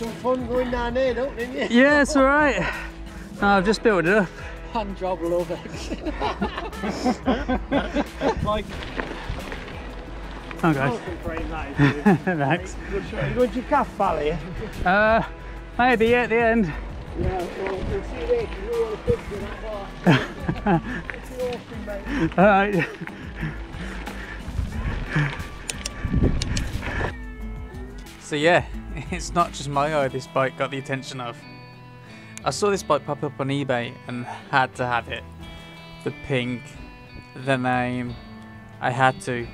some fun going down there, don't you? Yeah, it's alright. No, I've just built it up. Hand job, love it. like, Oh, guys. frame that is. Thanks. You going to Calf Valley? Uh, maybe at the end. Yeah, well, we'll see later. You want to picture that far. It's the awesome, mate. Alright. So yeah, it's not just my eye this bike got the attention of. I saw this bike pop up on eBay and had to have it. The pink, the name, I had to.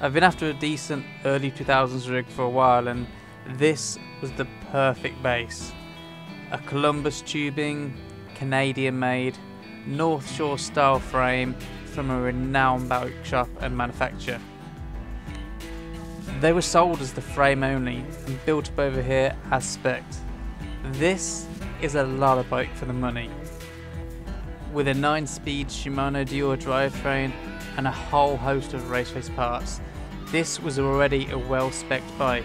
I've been after a decent early 2000s rig for a while and this was the perfect base. A Columbus tubing, Canadian made, North Shore style frame from a renowned bike shop and manufacturer. They were sold as the frame only and built up over here as spec. This is a lot of bike for the money. With a 9 speed Shimano Deore drivetrain and a whole host of RaceFace parts, this was already a well spec bike.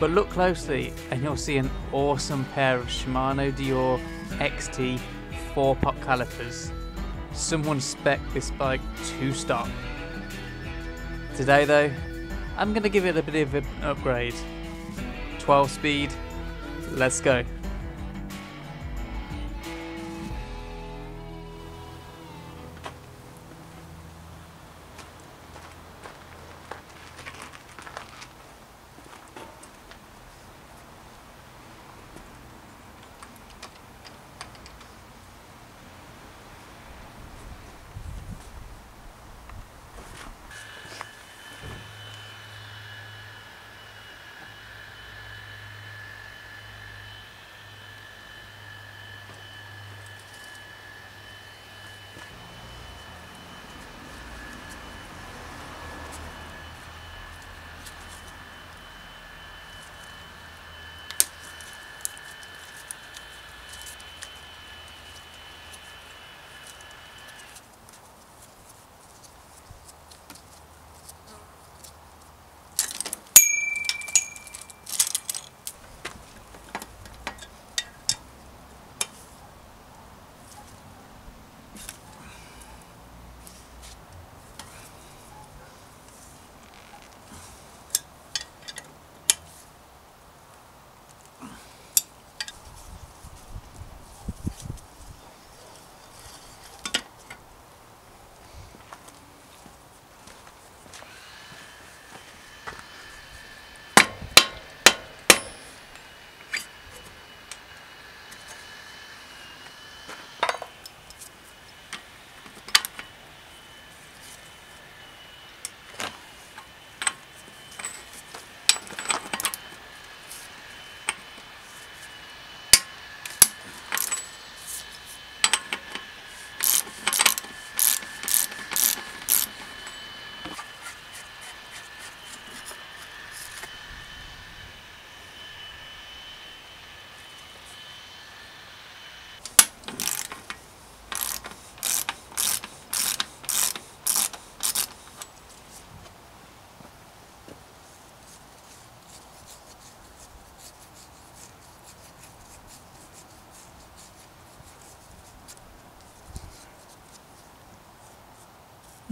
But look closely and you'll see an awesome pair of Shimano Deore XT 4 pot calipers. Someone spec this bike to stock. Today though, I'm going to give it a bit of an upgrade. 12 speed, let's go.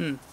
Hmm.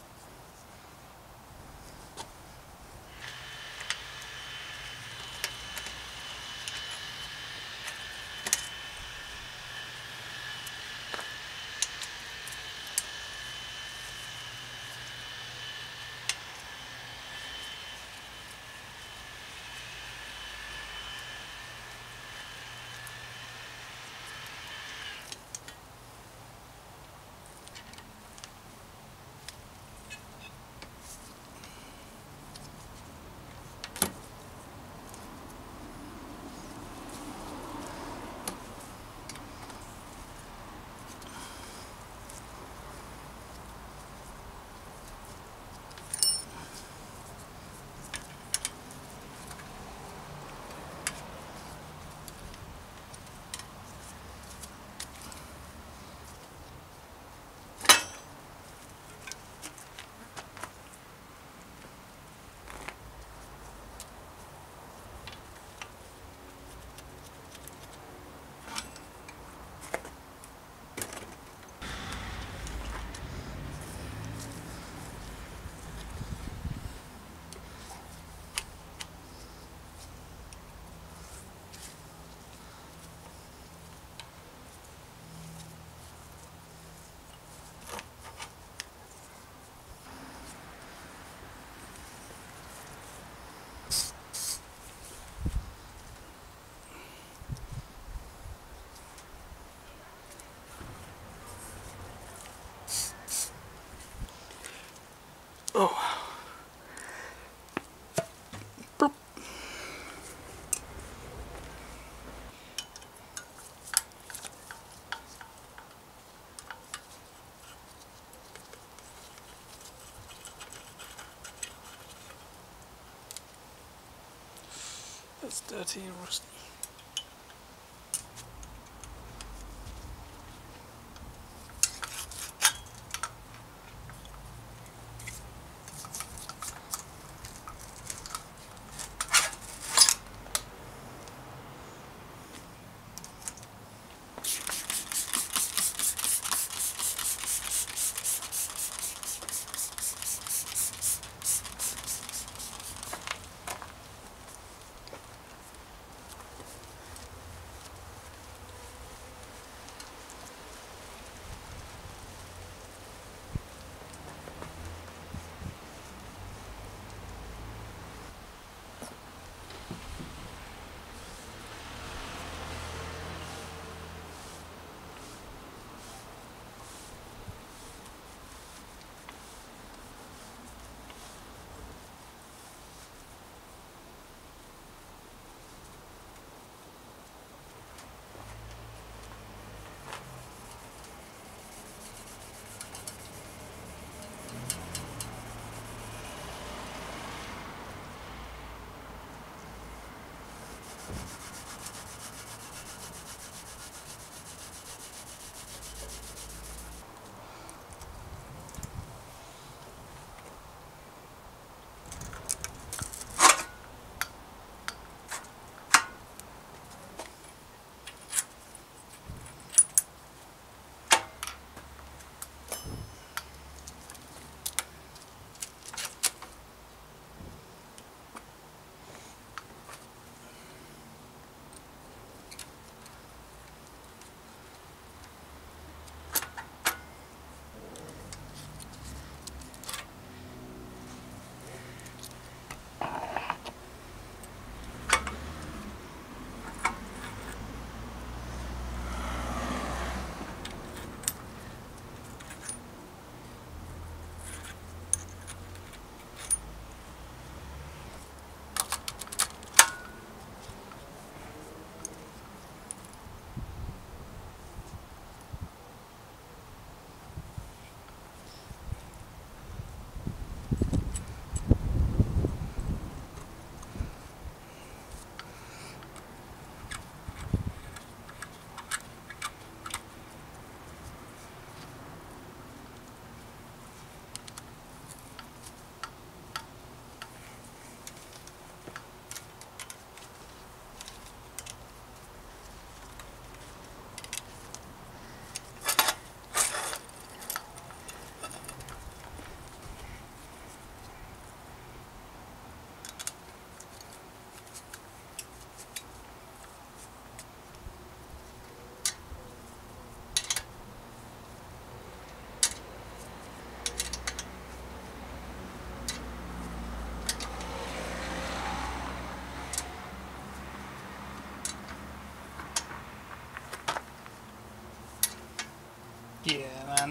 Dirty and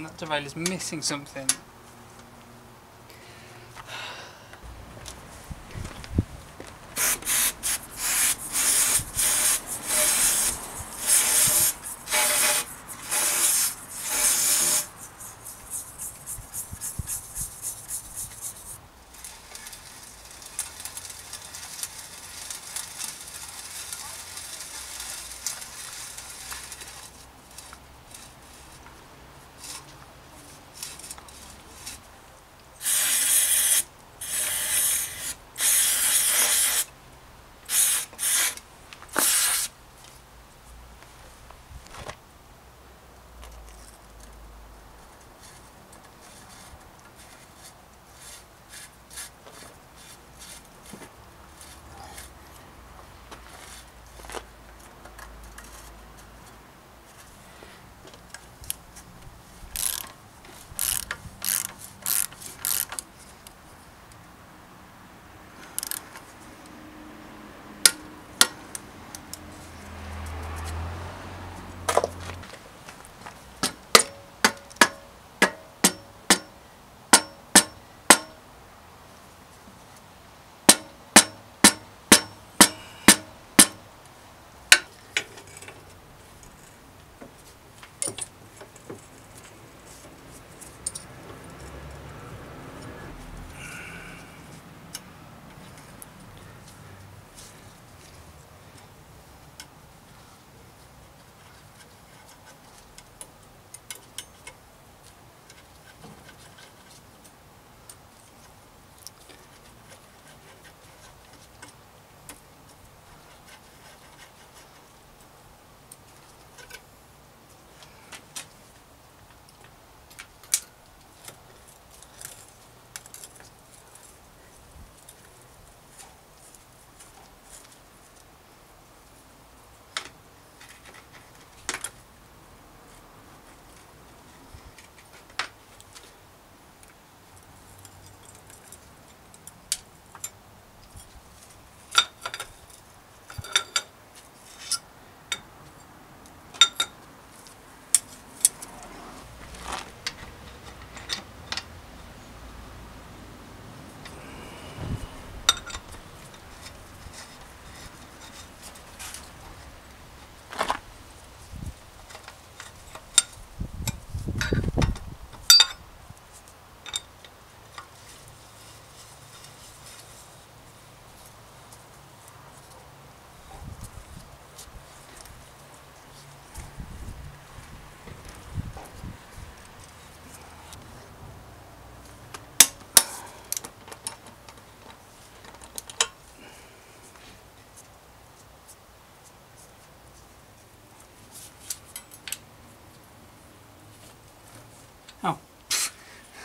that derail is missing something.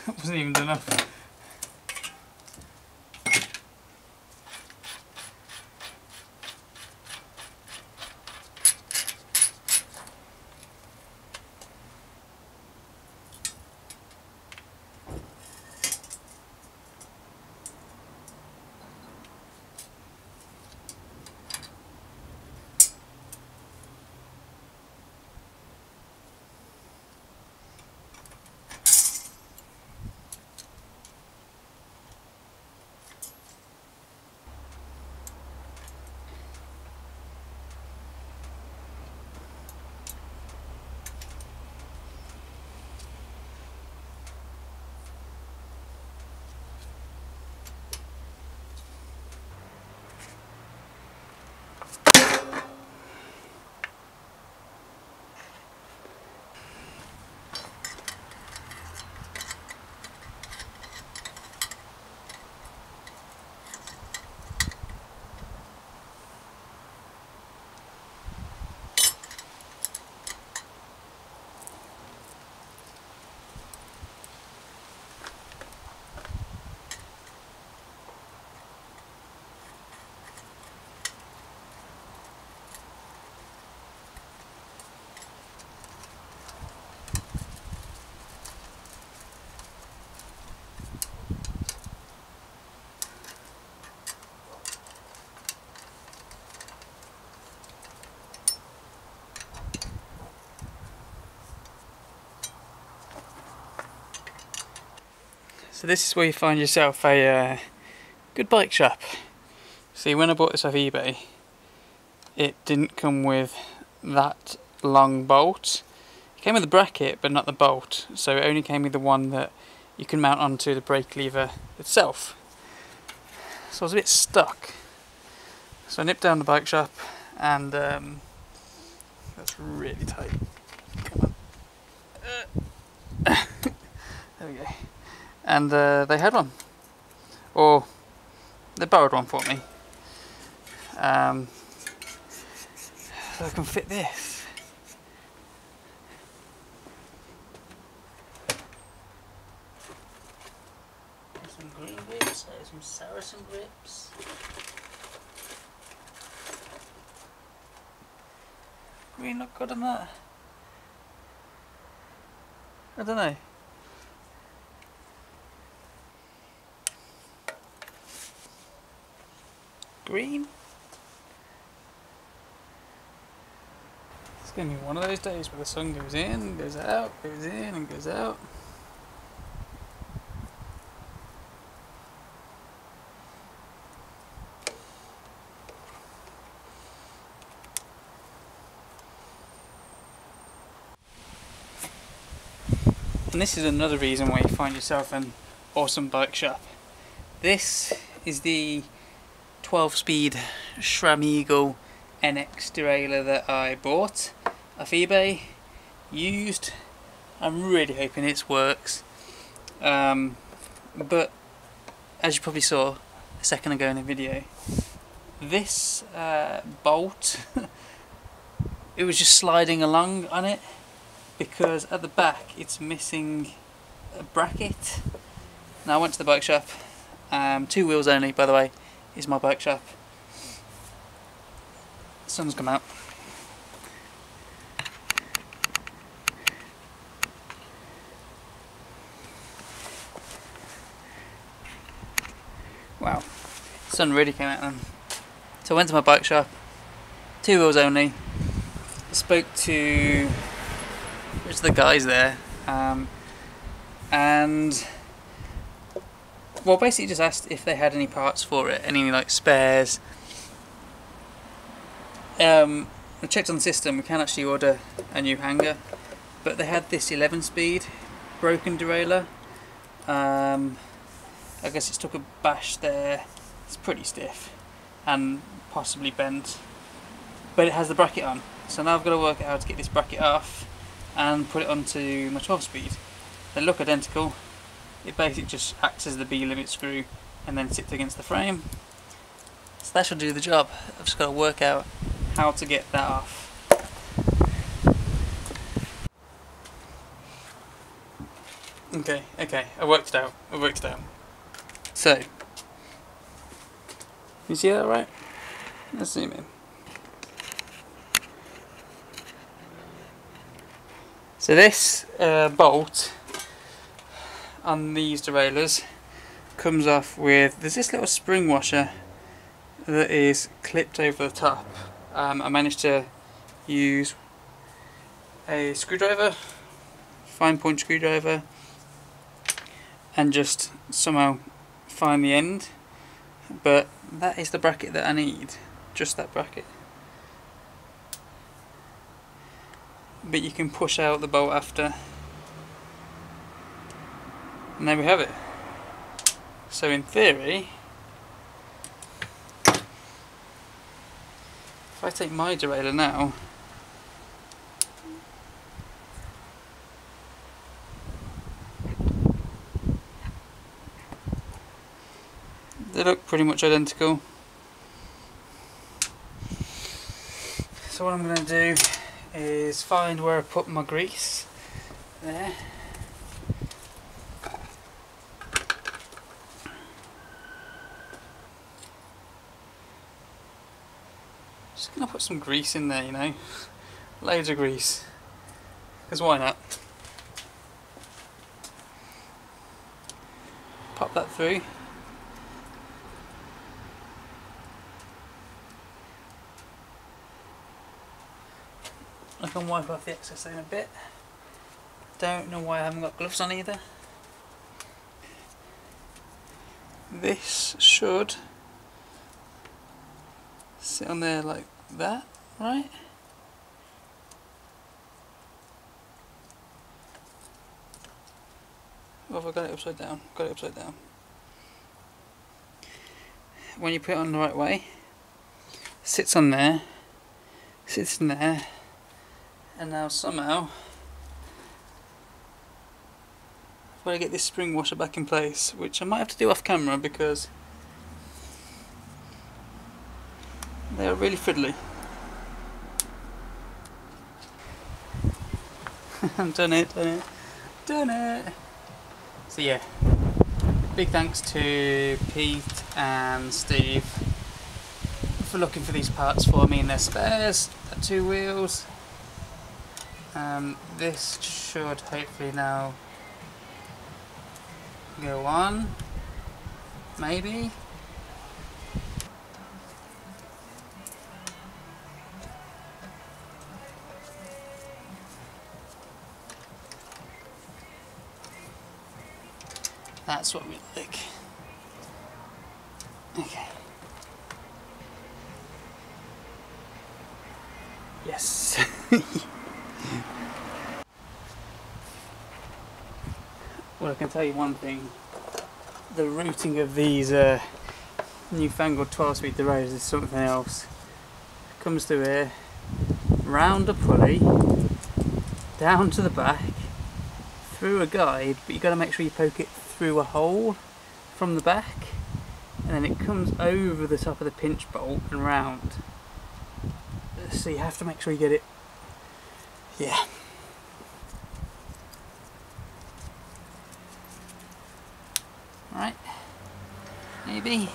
wasn't even done So this is where you find yourself a uh, good bike shop. See, when I bought this off eBay, it didn't come with that long bolt. It came with the bracket, but not the bolt. So it only came with the one that you can mount onto the brake lever itself. So I was a bit stuck. So I nipped down the bike shop, and um, that's really tight. Come on. Uh. there we go and uh, they had one, or they borrowed one for me. Um, so I can fit this. Some green grips, some Saracen grips. Green look good on that. I don't know. Green. It's going to be one of those days where the sun goes in, goes out, goes in and goes out. And this is another reason why you find yourself an awesome bike shop. This is the 12 speed Eagle NX derailleur that I bought off eBay, used. I'm really hoping it works. Um, but as you probably saw a second ago in the video, this uh, bolt, it was just sliding along on it because at the back it's missing a bracket. Now I went to the bike shop, um, two wheels only by the way, is my bike shop. The sun's come out. Wow, sun really came out then. So I went to my bike shop, two wheels only. spoke to there's the guys there, um, and well, basically just asked if they had any parts for it, any like spares. Um, I checked on the system, we can actually order a new hanger, but they had this 11 speed broken derailleur. Um, I guess it's took a bash there, it's pretty stiff and possibly bent, but it has the bracket on. So now I've got to work out how to get this bracket off and put it onto my 12 speed. They look identical, it basically just acts as the B-limit screw and then sits against the frame. So that should do the job. I've just got to work out how to get that off. Okay, okay, I worked it out. I worked it out. So, you see that right? Let's zoom in. So this uh, bolt on these derailleurs comes off with, there's this little spring washer that is clipped over the top. Um, I managed to use a screwdriver, fine point screwdriver, and just somehow find the end. But that is the bracket that I need, just that bracket. But you can push out the bolt after. And there we have it. So in theory, if I take my derailleur now, they look pretty much identical. So what I'm going to do is find where I put my grease. There. Just going to put some grease in there, you know. Loads of grease. Because why not? Pop that through. I can wipe off the excess in a bit. Don't know why I haven't got gloves on either. This should sit on there like that, right? Or have I got it upside down? Got it upside down. When you put it on the right way, sits on there, sits in there, and now somehow I've got to get this spring washer back in place, which I might have to do off camera because they're really fiddly. Done it, done it, done it. So yeah, big thanks to Pete and Steve for looking for these parts for me in their spares, the two wheels. Um, this should hopefully now go on, maybe. What we like. Okay. Yes. well, I can tell you one thing. The routing of these uh, newfangled 12 speed derailleurs is something else. Comes through here, round a pulley, down to the back, through a guide, but you've got to make sure you poke it through a hole from the back and then it comes over the top of the pinch bolt and round. So you have to make sure you get it. Yeah. Right. Maybe.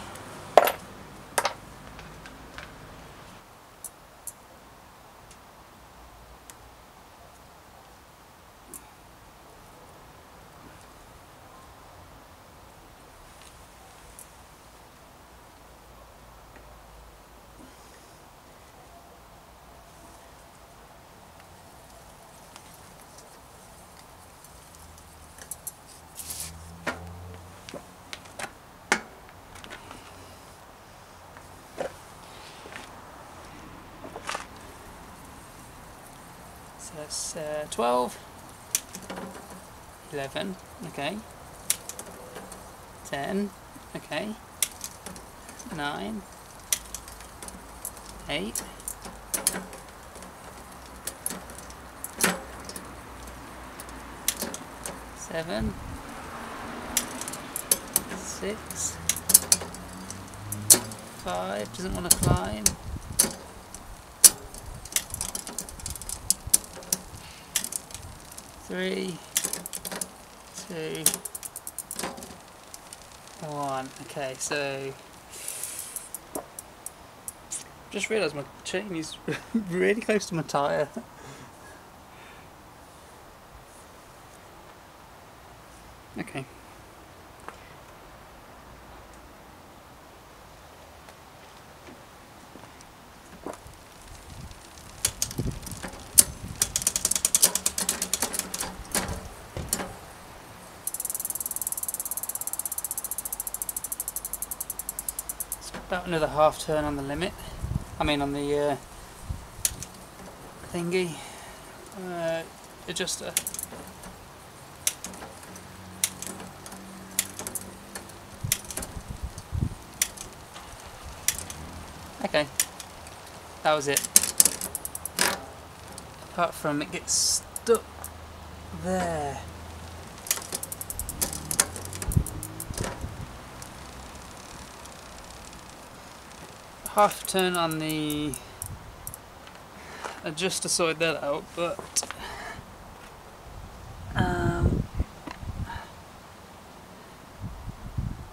So that's uh, 12, 11, okay, 10, okay, 9, 8, seven, six, five, doesn't want to climb, three, two, one. Okay, so just realised my chain is really close to my tyre. okay. Another half turn on the limit. I mean on the uh, thingy uh, adjuster. Okay, that was it. Apart from it gets stuck there. Half turn on the adjuster sorted that out, but um,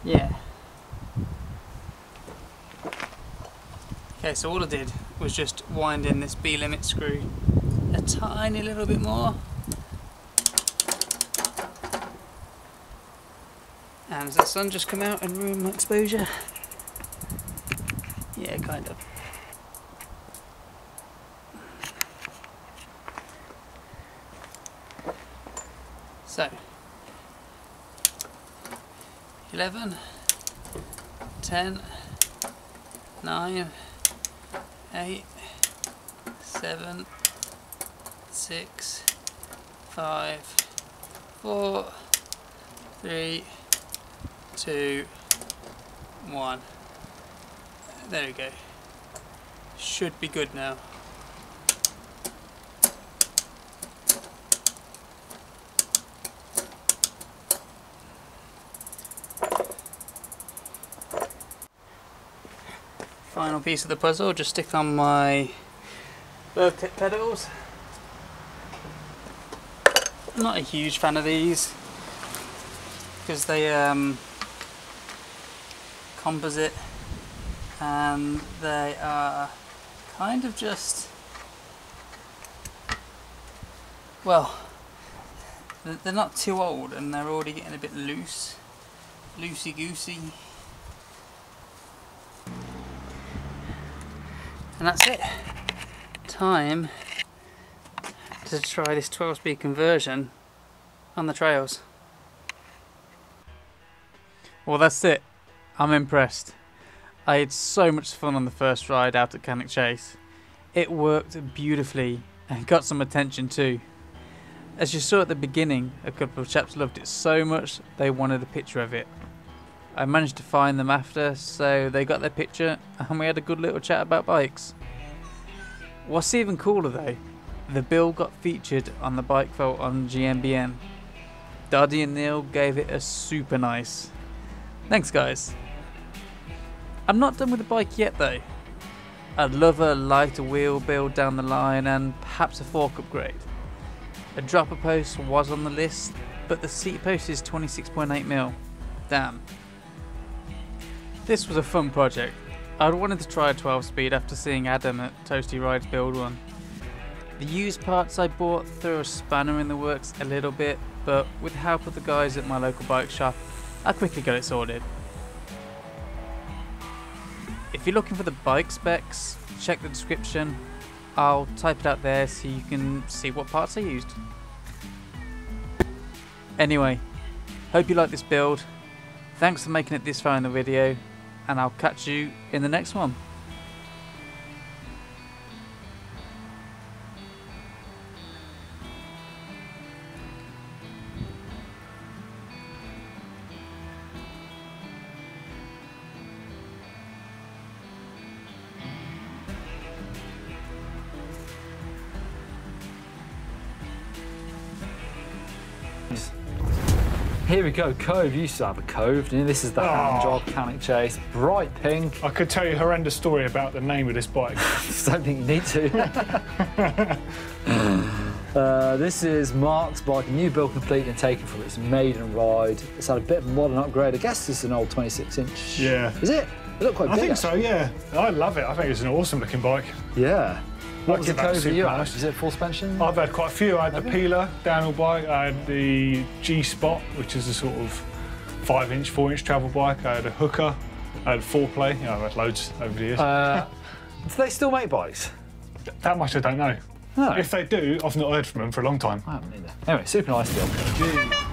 yeah. Okay, so all I did was just wind in this B limit screw a tiny little bit more. And has the sun just come out and ruined my exposure? Kind of. So, 11, 10, 9, 8, 7, 6, 5, 4, 3, 2, 1. There we go. Should be good now. Final piece of the puzzle, just stick on my Burgtec pedals. I'm not a huge fan of these because they um, composite and they are kind of just well they're not too old and they're already getting a bit loose loosey goosey and that's it. Time to try this 12 speed conversion on the trails. Well that's it. I'm impressed I had so much fun on the first ride out at Cannock Chase. It worked beautifully and got some attention too. As you saw at the beginning, a couple of chaps loved it so much they wanted a picture of it. I managed to find them after, so they got their picture and we had a good little chat about bikes. What's even cooler though, the bill got featured on the bike vault on GMBN. Doddy and Neil gave it a super nice. Thanks guys. I'm not done with the bike yet though. I'd love a lighter wheel build down the line and perhaps a fork upgrade. A dropper post was on the list, but the seat post is 26.8mm. Damn. This was a fun project. I'd wanted to try a 12 speed after seeing Adam at Toasty Rides build one. The used parts I bought threw a spanner in the works a little bit, but with the help of the guys at my local bike shop, I quickly got it sorted. If you're looking for the bike specs, check the description. I'll type it out there so you can see what parts I used. Anyway, hope you like this build. Thanks for making it this far in the video, and I'll catch you in the next one. Here we go, Cove. You used to have a Cove. didn't? This is the hand Oh. job Cannock Chase. Bright pink. I could tell you a horrendous story about the name of this bike. I don't think you need to. Uh, this is Mark's bike, a new build complete and taken from its maiden ride. It's had a bit of a modern upgrade. I guess this is an old 26 inch. Yeah. Is it? It looked quite I big. think so, yeah. I love it. I think it's an awesome looking bike. Yeah. What was the give that code for you? nice. Is it full suspension? I've had quite a few. I had the Peeler downhill bike. I had the G Spot, which is a sort of five inch, four inch travel bike. I had a Hooker. I had a Foreplay. You know, I've had loads over the years. Uh, do they still make bikes? that much I don't know. No. If they do, I've not heard from them for a long time. I haven't either. Anyway, super nice deal.